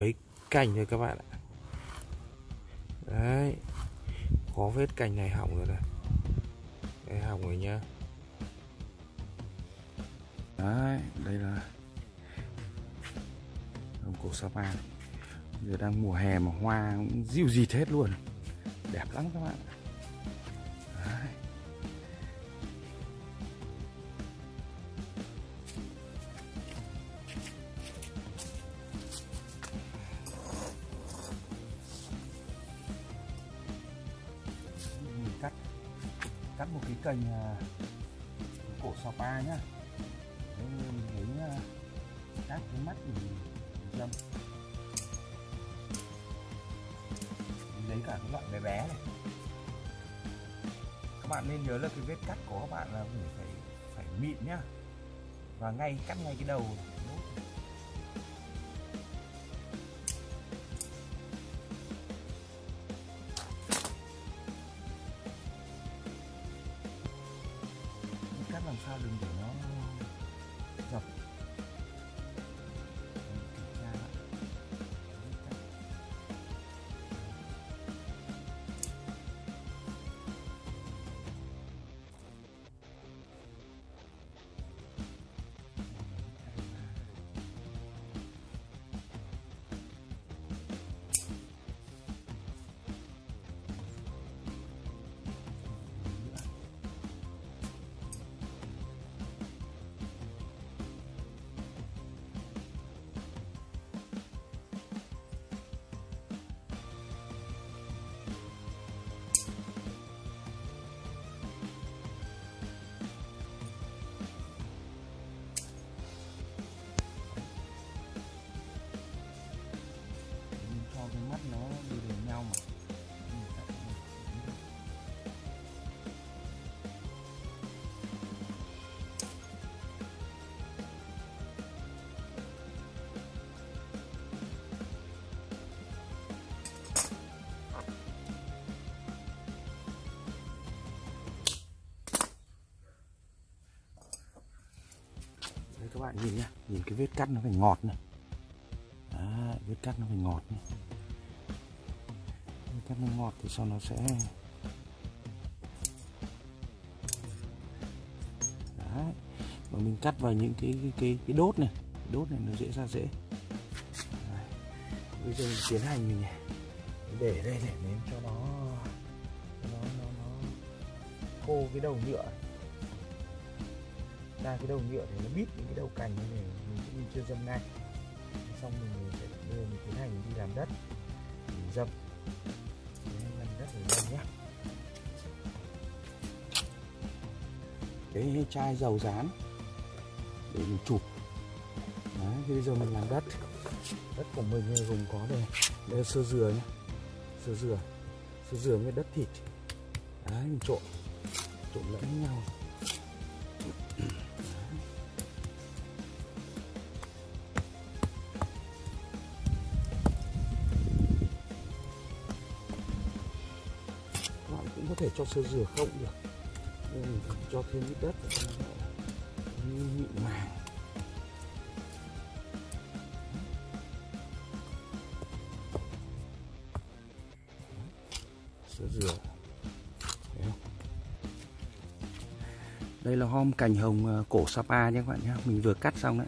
mấy cành rồi các bạn ạ. Đấy. Có vết cành này hỏng rồi này. Đây, hỏng rồi nhá. Đấy, đây là đồng cổ Sapa giờ đang mùa hè mà hoa cũng dịu dịt hết luôn. Đẹp lắm các bạn kênh à, một cổ Sapa nhá. Đấy, mình lấy à, các cắt cái mắt mình, dâm. Mình lấy cả cái loại bé bé này. Các bạn nên nhớ là cái vết cắt của các bạn là mình phải, phải mịn nhá. Và ngay cắt ngay cái đầu. Cắt làm sao đừng để nó bạn nhìn nhá, nhìn cái vết cắt nó phải ngọt này. Đấy, vết cắt nó phải ngọt này. Vết cắt nó ngọt thì sau nó sẽ Đấy. Và mình cắt vào những cái cái cái, cái đốt này, cái đốt này nó dễ ra dễ. Đấy. Bây giờ mình tiến hành mình để đây để nếm cho nó nó nó nó khô cái đầu nhựa ra cái đầu nhựa thì nó bít những cái đầu cành như này mình, cũng chưa dâm ngay. Xong mình sẽ đưa mình tiến hành đi làm đất mình dâm. Làm đất rồi dâm nhé. Cái chai dầu rán để mình chụp. Đấy, thì bây giờ mình làm đất. Đất của mình gồm có đây đây là sơ dừa nhé. Sơ dừa. Sơ dừa với đất thịt. Đấy mình trộn trộn lẫn với nhau. Cũng có thể cho sơ dừa không được. Nên mình cho thêm ít đất để nó mịn màng. Sơ dừa. Đây là hom cành hồng à, cổ Sapa nhé các bạn nhé. Mình vừa cắt xong đấy.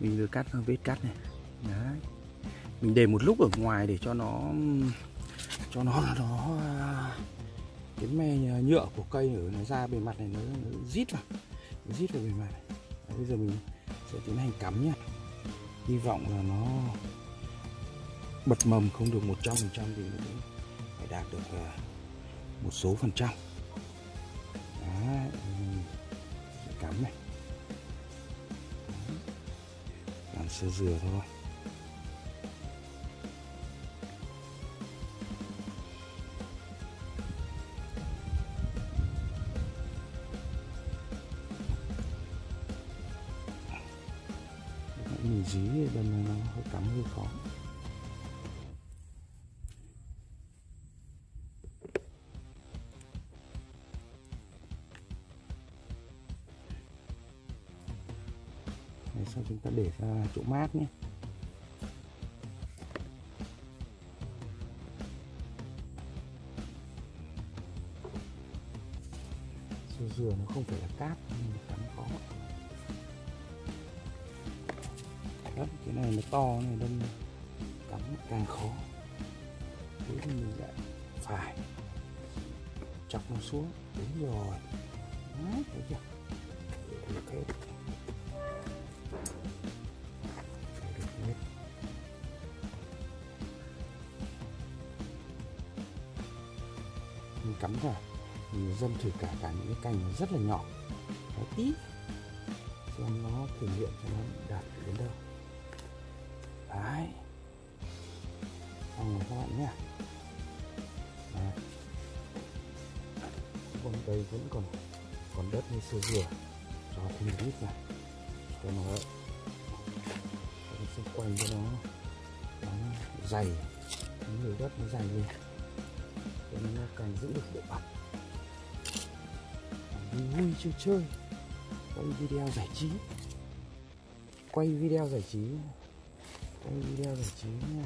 Mình vừa cắt vết cắt này. Đấy. Mình để một lúc ở ngoài để cho nó cho nó nó à, cái me nhựa của cây ở nó ra bề mặt này nó, nó rít vào nó rít vào bề mặt này. Đấy, bây giờ mình sẽ tiến hành cắm nhá. Hy vọng là nó bật mầm không được 100% thì nó cũng phải đạt được à, một số phần trăm. Đấy, cắm này. Đấy. làm sơ dừa thôi. vị trí bên này nó hơi cắm hơi khó. Đấy, sau chúng ta để ra chỗ mát nhé. Dừa nó không phải là cát nhưng cắn khó. Đấy, cái này nó to này đâm cắm càng khó. Thế thì mình lại phải chọc nó xuống. Đúng rồi. Đấy, thấy chưa? Để được hết. Để được hết. Mình cắm vào. Mình dâm thử cả cả những cái cành rất là nhỏ. Nó tí. Xem nó thử nghiệm cho nó đạt đến đâu đấy. Xong rồi các bạn nhé. Đấy. con cây vẫn còn còn đất như xưa dừa cho thêm ít này. Cho nó cho nó xung quanh cho nó, nó dày. Những người đất nó dày lên. Cho nên nó càng giữ được độ ẩm. Vui vui chơi chơi. Quay video giải trí. Quay video giải trí quay video giải trí nha.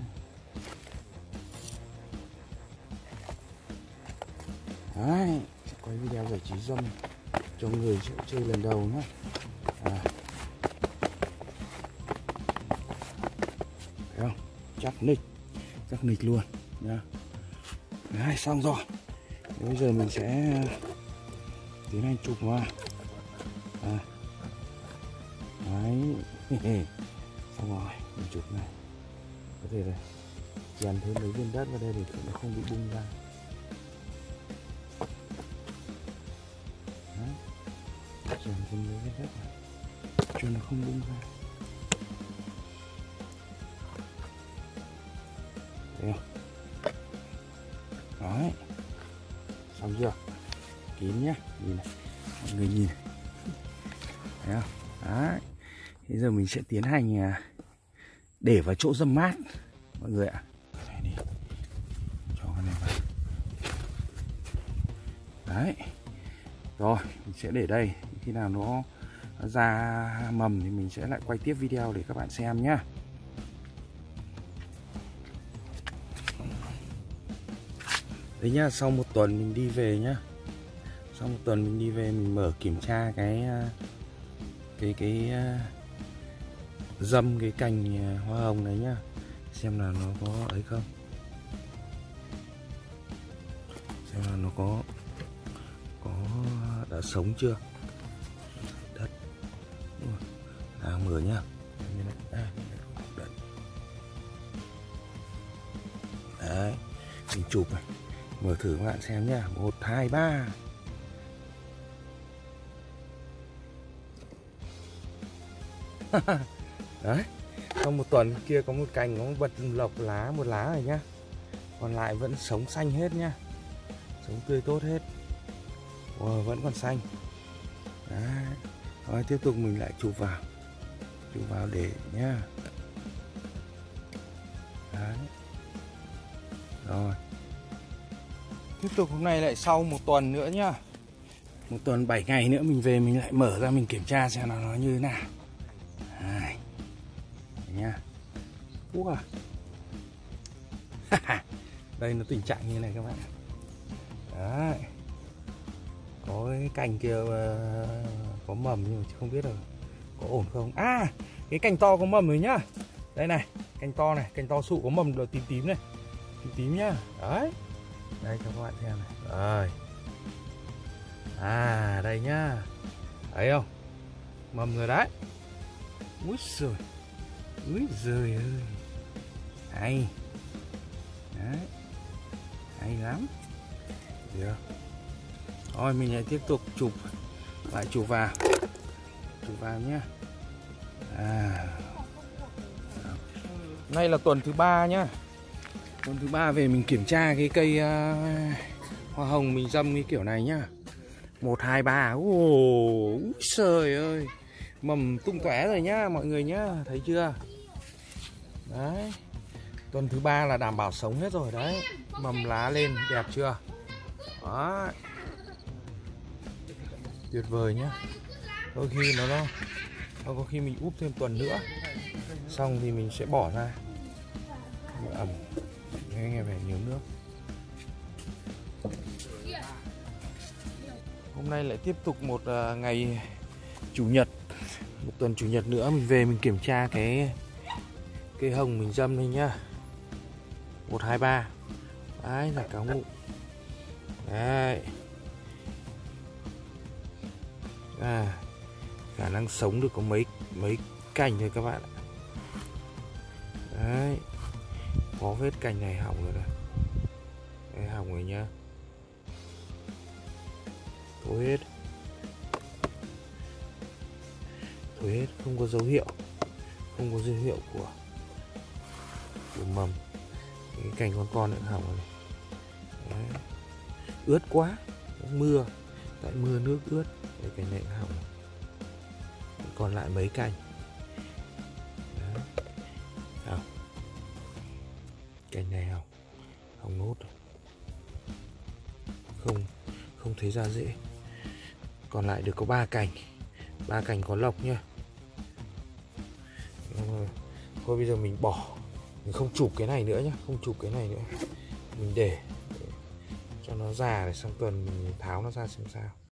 Đấy, sẽ quay video giải trí dâm cho người chơi, chơi lần đầu nhé à. Thấy không? Chắc nịch Chắc nịch luôn nha Đấy, xong rồi. Thế Bây giờ mình sẽ ờ, tiến hành chụp hoa, à. Đấy. Xong rồi, mình chụp này. Có thể là dàn thêm mấy viên đất vào đây để nó không bị bung ra. Đấy. Dàn thêm mấy viên đất này cho nó không bung ra. Thấy không? Đấy. Xong chưa? Kín nhá. Nhìn này. Mọi người nhìn. Thấy không? Đấy. Bây giờ mình sẽ tiến hành à, để vào chỗ dâm mát Mọi người ạ. Cái này đi. Cho cái này vào. Đấy. Rồi Mình sẽ để đây. Khi nào nó ra mầm thì mình sẽ lại quay tiếp video để các bạn xem nhá. Đấy nhá, sau một tuần mình đi về nhá. Sau một tuần mình đi về mình mở kiểm tra cái Cái cái Dâm cái cành à, hoa hồng đấy nhá. Xem là nó có ấy không. Xem là nó có Có đã sống chưa? Đất. À mở nhá. Đấy Đấy, Mình chụp này. Mở thử các bạn xem nhá. Một, hai, ba. Đấy Trong một tuần kia có một cành có một bật lộc lá một lá rồi nhá. Còn lại vẫn sống xanh hết nhá. Sống tươi tốt hết. Wow, Vẫn còn xanh. Đấy. Rồi tiếp tục mình lại chụp vào. Chụp vào để nhá. Đấy. Rồi. Tiếp tục hôm nay lại sau một tuần nữa nhá. Một tuần 7 ngày nữa mình về mình lại mở ra mình kiểm tra xem là nó như thế nào. À? Ủa Đây nó tình trạng như này các bạn Đấy. Có cái cành kia uh, có mầm nhưng mà không biết rồi Có ổn không. À cái cành to có mầm rồi nhá. Đây này cành to này cành to sụ có mầm rồi tím tím này. Tím tím nhá. Đấy. Đây cho các bạn xem này. Rồi. À đây nhá. Thấy không? Mầm rồi đấy. Úi rồi úi giời ơi hay. Đấy. Hay lắm. Được. Rồi mình lại tiếp tục chụp lại chụp vào. Chụp vào nhá. À. Nay là tuần thứ ba nhá. Tuần thứ ba về mình kiểm tra cái cây uh, hoa hồng mình dâm cái kiểu này nhá. một hai ba, ôi trời ơi. Mầm tung tóe rồi nhá mọi người nhá, thấy chưa? Đấy. Tuần thứ ba là đảm bảo sống hết rồi, đấy. Mầm lá lên, đẹp chưa? Đó. Tuyệt vời nhá. Đôi khi nó nó nó có khi mình úp thêm tuần nữa. Xong thì mình sẽ bỏ ra. Ẩm nghe nghe về nhiều nước hôm nay lại tiếp tục một ờ, ngày chủ nhật một tuần chủ nhật nữa, mình về mình kiểm tra cái cây hồng mình dâm đây nhá một hai ba. Đấy là cá ngụ. Đấy. À khả năng sống được có mấy mấy cành thôi các bạn ạ. Đấy. Có vết cành này hỏng rồi này. Đấy, hỏng rồi nhá. Thôi hết. Thôi hết. Không có dấu hiệu. Không có dấu hiệu của của mầm cái cành con con nữa hỏng rồi này. Đấy. ướt quá, mưa. Tại mưa nước ướt, cái cành này hỏng còn lại mấy cành. Đấy. Hỏng. cành này hỏng. Hỏng nốt rồi. không không thấy ra dễ. Còn lại được có ba cành. Ba cành có lộc nhá. Thôi bây giờ mình bỏ mình không chụp cái này nữa nhá không chụp cái này nữa. Mình để, để cho nó già để sang tuần mình tháo nó ra xem sao.